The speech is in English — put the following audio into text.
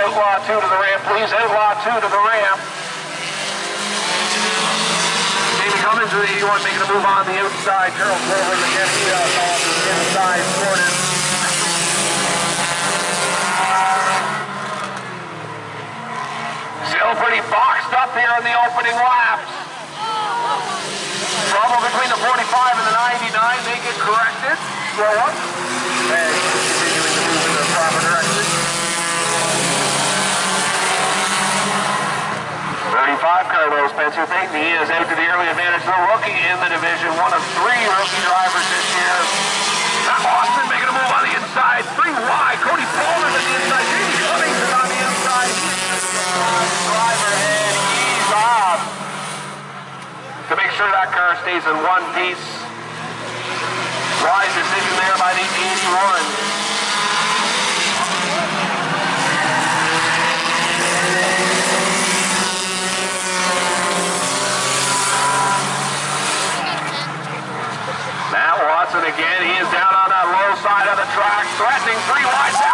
Outlaw 2 to the ramp, please. Outlaw 2 to the ramp. Jamie Cummins, the 81, making a move on the outside. Charles Clover again, he uh, on the inside, Gordon. Still pretty boxed up here in the opening laps. Trouble between the 45 and the 99. They get corrected. Slow up. And continuing to move in the proper direction. 35 Carlos Spencer Payton. He is out to the early advantage. The rookie in the division. One of three rookie drivers this year. Matt Austin making a move on the inside. Three wide. Cody Palmer on the inside. Jamie Cummings on the inside. Driver and he's off. To make sure that car stays in one piece. Wise decision there by the 81. Again. He is down on that low side of the track, threatening three wide.